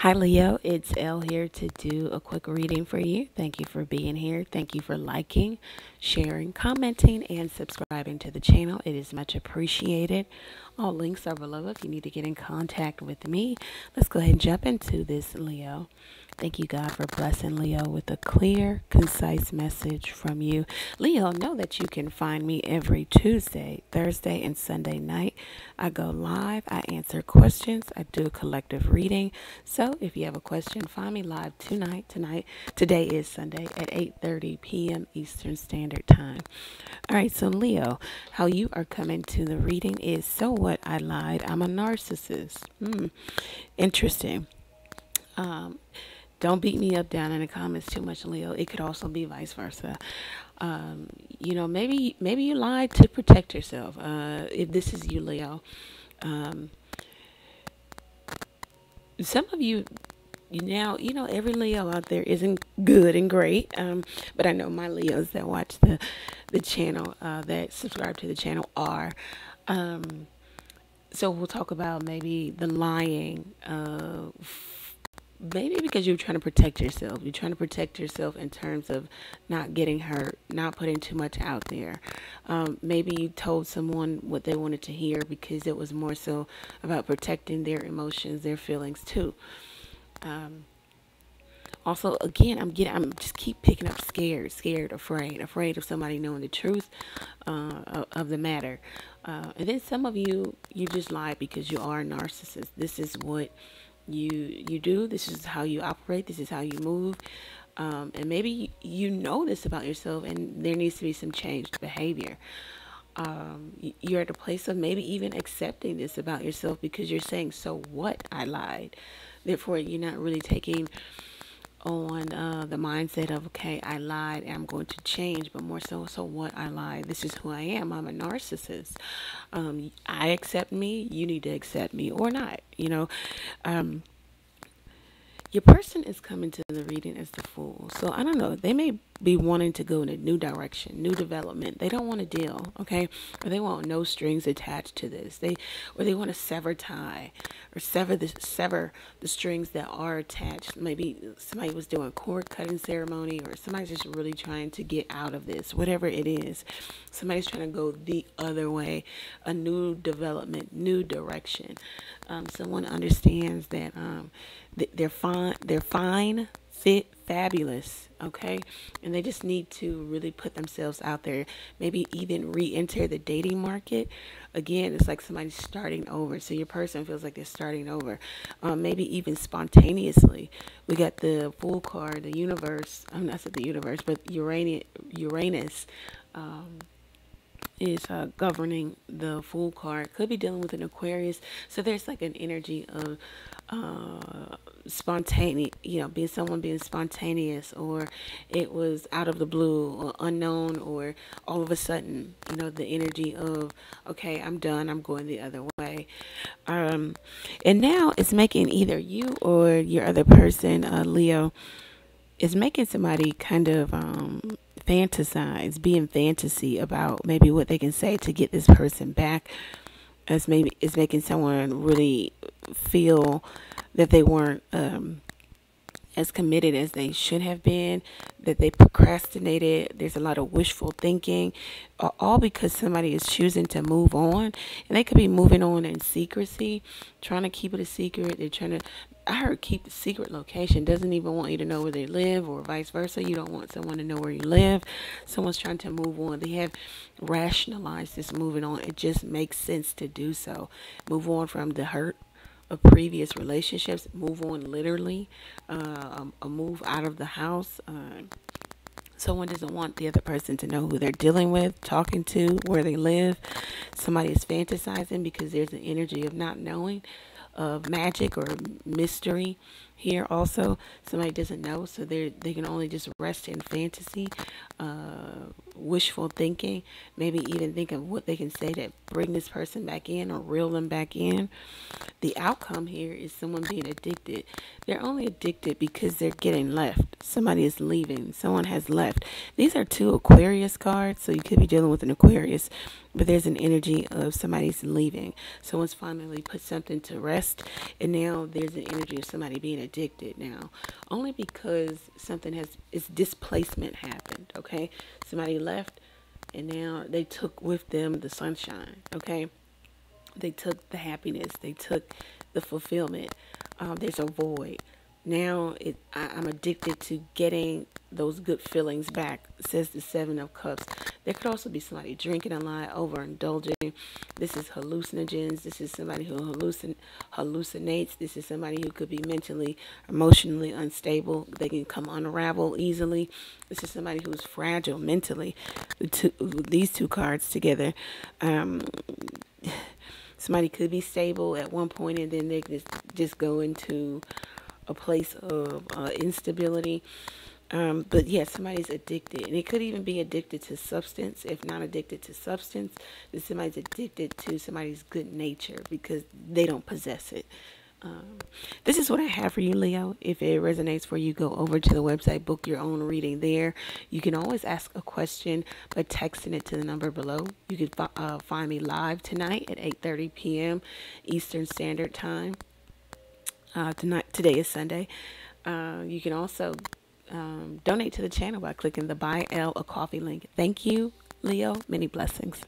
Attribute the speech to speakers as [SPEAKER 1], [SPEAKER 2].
[SPEAKER 1] Hi, Leo. It's Elle here to do a quick reading for you. Thank you for being here. Thank you for liking, sharing, commenting, and subscribing to the channel. It is much appreciated. All links are below if you need to get in contact with me. Let's go ahead and jump into this, Leo. Thank you, God, for blessing Leo with a clear, concise message from you. Leo, know that you can find me every Tuesday, Thursday, and Sunday night. I go live, I answer questions, I do a collective reading. So if you have a question, find me live tonight. Tonight, today is Sunday at 8:30 p.m. Eastern Standard Time. All right, so Leo, how you are coming to the reading is so what I lied. I'm a narcissist. Hmm. Interesting. Um, don't beat me up down in the comments too much, Leo. It could also be vice versa. Um, you know, maybe maybe you lied to protect yourself. Uh, if this is you, Leo, um, some of you now you know every leo out there isn't good and great um, but i know my leos that watch the the channel uh, that subscribe to the channel are um, so we'll talk about maybe the lying uh, maybe because you're trying to protect yourself. You're trying to protect yourself in terms of not getting hurt, not putting too much out there. Um, maybe you told someone what they wanted to hear because it was more so about protecting their emotions, their feelings too. Um, also, again, I'm getting, I'm just keep picking up scared, scared, afraid, afraid of somebody knowing the truth uh, of the matter. Uh, and then some of you, you just lie because you are a narcissist. This is what you you do. This is how you operate. This is how you move. Um, and maybe you know this about yourself and there needs to be some changed behavior. Um, you're at a place of maybe even accepting this about yourself because you're saying so what? I lied. Therefore you're not really taking on uh, the mindset of okay i lied i'm going to change but more so so what? I lied. This is who i am. I'm a narcissist. Um, i accept me. You need to accept me or not you know? Um, your person is coming to the reading as the fool. So I don't know. They may be wanting to go in a new direction, new development. They don't want to deal, okay? Or they want no strings attached to this. They or they want to sever tie or sever the sever the strings that are attached. Maybe somebody was doing cord cutting ceremony or somebody's just really trying to get out of this, whatever it is. Somebody's trying to go the other way, a new development, new direction. Um, someone understands that um, they're fine. They're fine, fit, fabulous. Okay, and they just need to really put themselves out there. Maybe even re-enter the dating market. Again, it's like somebody starting over. So your person feels like they're starting over. Um, maybe even spontaneously. We got the Fool card, the universe. I'm not the universe, but Uranus. Uranus. Um, is uh, governing the Fool card. Could be dealing with an Aquarius. So there's like an energy of uh, spontaneous, you know, being someone being spontaneous, or it was out of the blue, or unknown, or all of a sudden, you know, the energy of, okay, I'm done, I'm going the other way. Um, and now it's making either you or your other person, uh, Leo, is making somebody kind of um, fantasize, be in fantasy about maybe what they can say to get this person back. As maybe is making someone really feel that they weren't um, as committed as they should have been, that they procrastinated. There's a lot of wishful thinking, all because somebody is choosing to move on. And they could be moving on in secrecy, trying to keep it a secret. They're trying to, I heard keep the secret location, doesn't even want you to know where they live, or vice versa. You don't want someone to know where you live. Someone's trying to move on. They have rationalized this moving on. It just makes sense to do so. Move on from the hurt of previous relationships, move on literally, uh, a move out of the house. Uh, someone doesn't want the other person to know who they're dealing with, talking to, where they live. Somebody is fantasizing because there's an energy of not knowing, of magic or mystery here also somebody doesn't know so they they can only just rest in fantasy uh, wishful thinking, maybe even think of what they can say to bring this person back in or reel them back in. The outcome here is someone being addicted. They're only addicted because they're getting left. Somebody is leaving. Someone has left. These are two Aquarius cards, so you could be dealing with an Aquarius, but there's an energy of somebody's leaving. Someone's finally put something to rest, and now there's an energy of somebody being addicted now, only because something has, its displacement happened, okay? Somebody left, and now they took with them the sunshine, okay? They took the happiness, they took the fulfillment. Um, there's a void. Now it, I, I'm addicted to getting those good feelings back, says the Seven of Cups. There could also be somebody drinking a lot, overindulging. This is hallucinogens. This is somebody who hallucin hallucinates. This is somebody who could be mentally, emotionally unstable. They can come unravel easily. This is somebody who's fragile mentally. The two, these two cards together. Um, somebody could be stable at one point and then they just, just go into a place of uh, instability. Um, but yeah, somebody's addicted. And it could even be addicted to substance. If not addicted to substance, then somebody's addicted to somebody's good nature because they don't possess it. Um, this is what I have for you, Leo. If it resonates for you, go over to the website, book your own reading there. You can always ask a question by texting it to the number below. You can uh, find me live tonight at 8:30 p.m. Eastern Standard Time. Uh, tonight, today is Sunday. Uh, you can also um, donate to the channel by clicking the Buy Elle a Coffee link. Thank you, Leo. Many blessings.